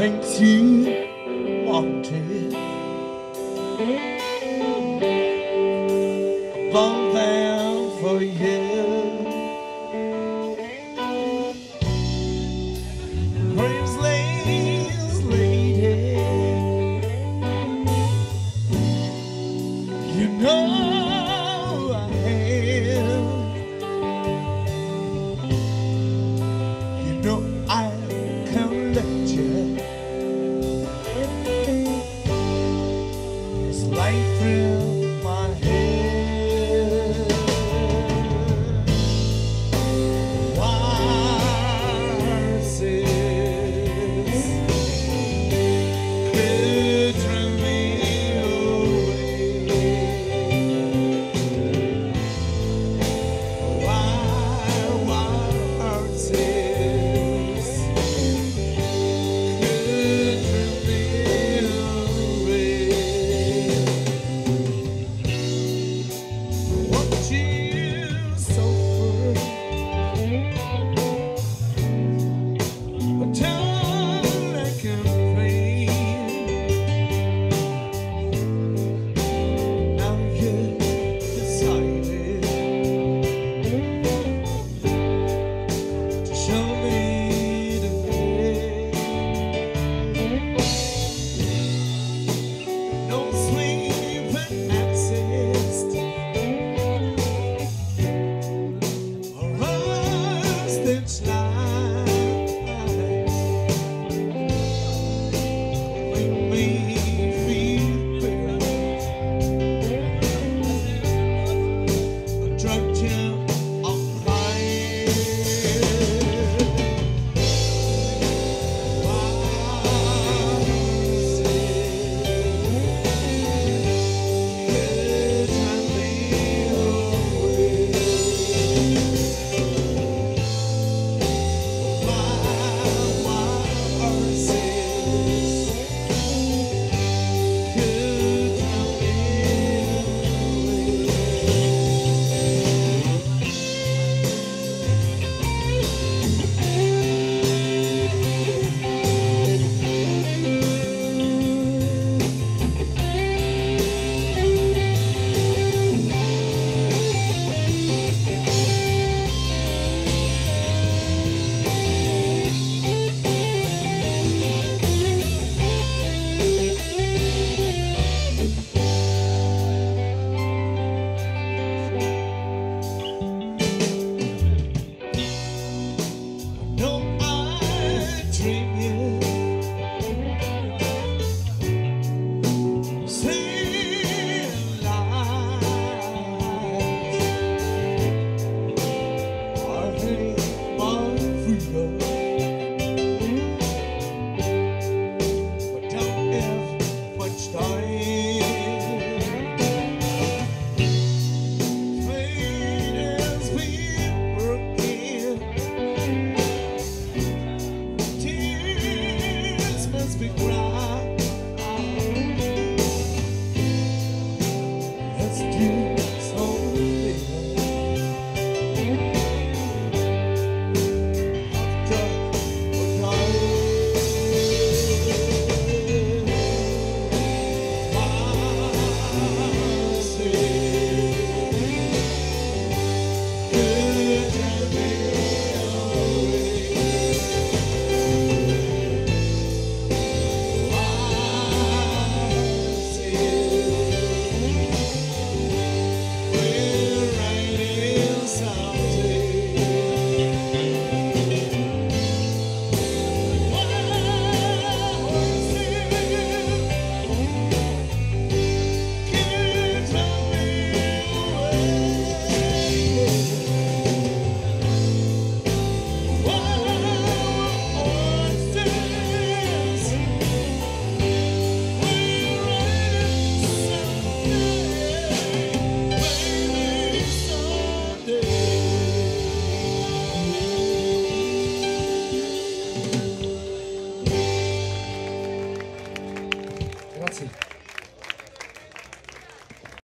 things you wanted Above and for you thrill my head.